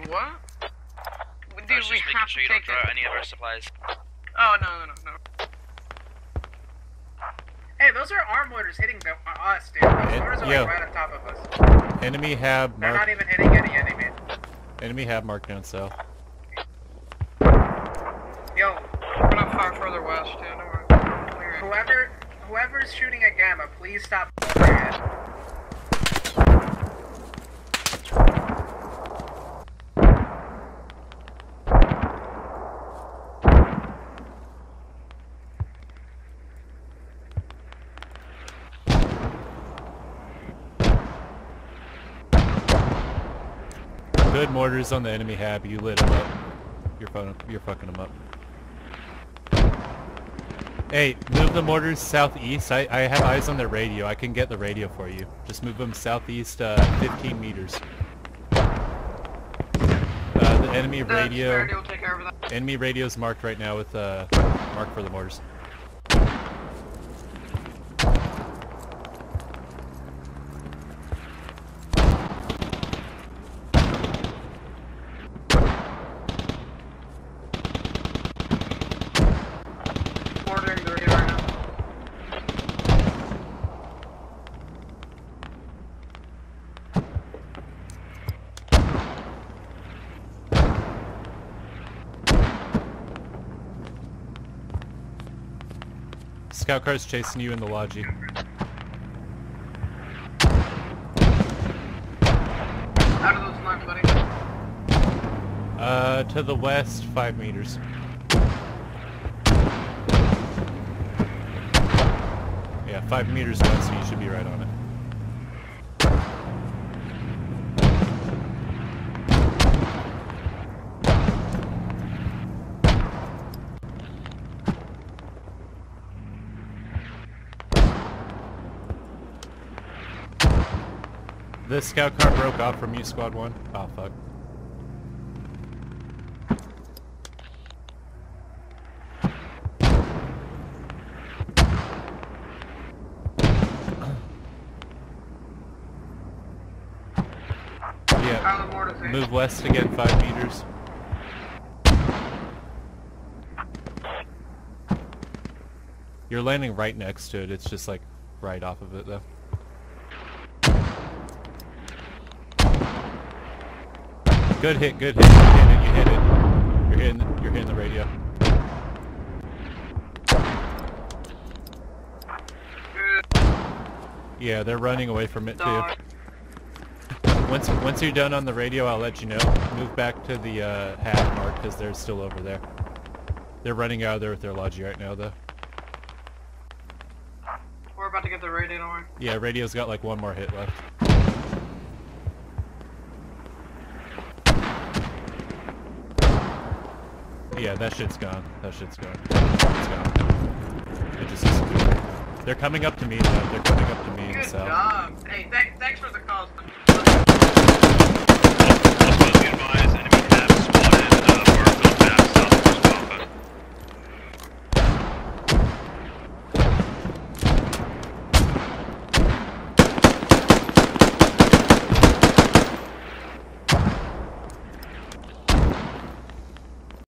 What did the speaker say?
Wait, what? I Do was we just making sure you don't take draw any of our supplies. Oh no no no no. Hey, those are arm mortars hitting the, uh, us, dude. Those Eh, mortars are yo. like right on top of us. Enemy hab They're not even hitting any enemy. Enemy hab marked down south. Yo, I'm gonna fire further west, yeah, don't worry. Clear it. whoever whoever's shooting at Gamma, please stop Good mortars on the enemy hab. You lit them up. You're fucking. You're fucking him up. Hey, move the mortars southeast. I, I have eyes on their radio. I can get the radio for you. Just move them southeast uh, 15 meters. Uh, the enemy radio. disparity will take care of that. Enemy radio is marked right now with uh, mark for the mortars. Ordering the radio right now. Scout car's chasing you in the logi. Out of those lines, buddy. Uh, to the west, five meters. Yeah, five meters west, so you should be right on it. This scout car broke off from you, squad one. Oh fuck. Yeah, the move west again five meters. You're landing right next to it. It's just like right off of it though. Good hit, good hit. You hit it, you hit it. You're hitting the, you're hitting the radio. Yeah, they're running away from it too. Once once you're done on the radio, I'll let you know. Move back to the uh, hat mark because they're still over there. They're running out of there with their logi right now, though. We're about to get the radio, don't. Yeah, radio's got like one more hit left. Yeah, that shit's gone. That shit's gone. It's gone. It just disappeared. They're coming up to me, though. They're coming up to me. Good so. job. Hey, th thanks for the calls.